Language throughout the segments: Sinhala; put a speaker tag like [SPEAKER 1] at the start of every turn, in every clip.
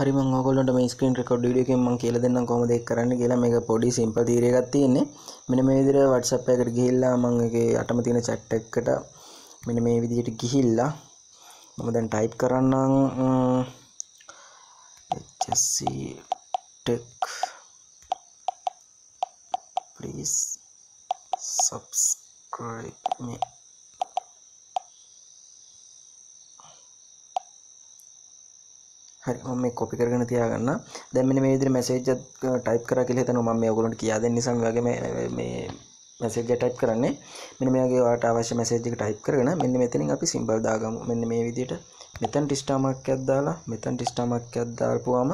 [SPEAKER 1] හරි මම ඔයගොල්ලන්ට මේ ස්ක්‍රීන් රෙකෝඩ් වීඩියෝ එකෙන් මම කියලා දෙන්නම් කොහොමද ඒක කරන්න කියලා. මේක පොඩි සිම්පල් තීරයක් එකක් තියෙන්නේ. මෙන්න මේ විදිහට WhatsApp එකකට ගිහිල්ලා මම ඒකේ අටම තියෙන chat එකකට මෙන්න මේ විදිහට ගිහිල්ලා මම දැන් ටයිප් කරන්නම් HSC tech please subscribe me. හරි මම මේ කොපි කරගෙන තියාගන්න දැන් මෙන්න මේ විදිහට මැසේජ් එක ටයිප් කරා කියලා හිතනවා මම මේ ඔයගොල්ලන්ට කියා දෙන්න. නිසා මේ වගේ මේ මේ මැසේජ් එක ටයිප් කරන්නේ. මෙන්න මේ වගේ ඔයාලට අවශ්‍ය මැසේජ් එක ටයිප් කරගෙන මෙන්න මෙතනින් අපි සිම්බල් දාගමු. මෙන්න මේ විදිහට මෙතනට ස්ටාර් මාර්ක් එකක් දාලා මෙතනට ස්ටාර් මාර්ක් එකක් දාපුවාම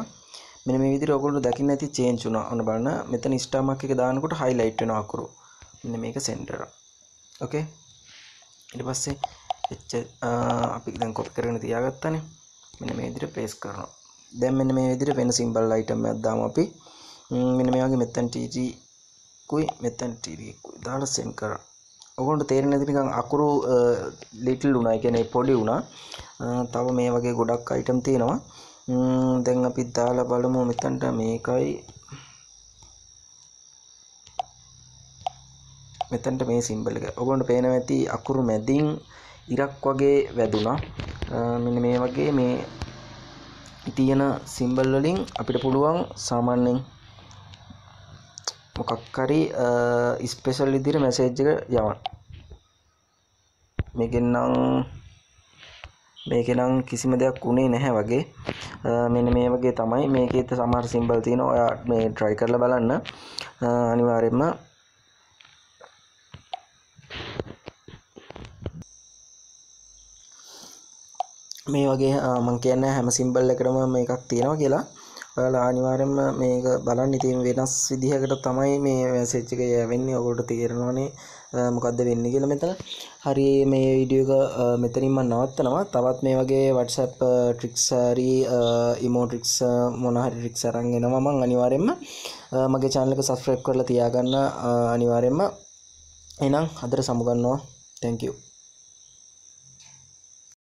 [SPEAKER 1] මෙන්න මේ විදිහට ඔයගොල්ලෝ දකින්න ඇති චේන්ජ් වුණා. ඔන්න බලන්න මෙතන ස්ටාර් මාර්ක් එක දානකොට හයිලයිට් වෙනවා අකුරු. මෙන්න මේක සෙන්ටර් ඕකේ ඊට පස්සේ එච්ච අපි දැන් කොපි කරගෙන තියාගත්තානේ. මෙන්න මේ විදිහට පේස්ට් කරනවා. දැන් මෙන්න මේ විදිහට වෙන සිම්බල් අයිටම් එකක් දාමු අපි. මෙන්න මේ වගේ මෙතන TG කුයි මෙතන TG කුයි දාලා සෙන්ඩ් කරා. ඔයගොල්ලන්ට තේරෙන්නේ නැති නිකන් අකුරු ලිටල් වුණා. ඒ කියන්නේ පොඩි වුණා. තව මේ වගේ ගොඩක් අයිටම් තියෙනවා. දැන් අපි දාලා බලමු මෙතනට මේකයි. මෙතනට මේ සිම්බල් එක. ඔයගොල්ලන්ට පේනවා ඇති අකුරු මැදින් ඉරක් වගේ වැදුනා මෙන්න මේ වගේ මේ තියෙන සිම්බල් වලින් අපිට පුළුවන් සාමාන්‍යයෙන් මොකක් හරි ස්පෙෂල් විදිහට මැසේජ් එක යවන්න. මේකෙන් නම් මේකේ නම් කිසිම දෙයක් උනේ නැහැ වගේ. මෙන්න මේ වගේ තමයි. මේකේ සමහර සිම්බල් තියෙනවා. ඔයා මේ try කරලා බලන්න. අනිවාර්යයෙන්ම මේ වගේ මං කියන්නේ හැම සිම්බල් එකටම මේකක් තියෙනවා කියලා. ඔයාලා අනිවාර්යයෙන්ම මේක බලන්න. ඉතින් වෙනස් විදිහකට තමයි මේ මැසේජ් එක යවෙන්නේ. ඔයගොල්ලෝ තේරෙනවනේ මොකද්ද වෙන්නේ කියලා මෙතන. හරි මේ වීඩියෝ එක මෙතනින් මම නවත්තනවා. තවත් මේ වගේ WhatsApp ට්‍රික්ස් හරි ඉමෝ ට්‍රික්ස් මොන හරි ට්‍රික්ස් අරන් එනවා මම අනිවාර්යයෙන්ම මගේ channel එක subscribe කරලා තියාගන්න අනිවාර්යයෙන්ම එහෙනම් අදට සමුගන්නවා. Thank you.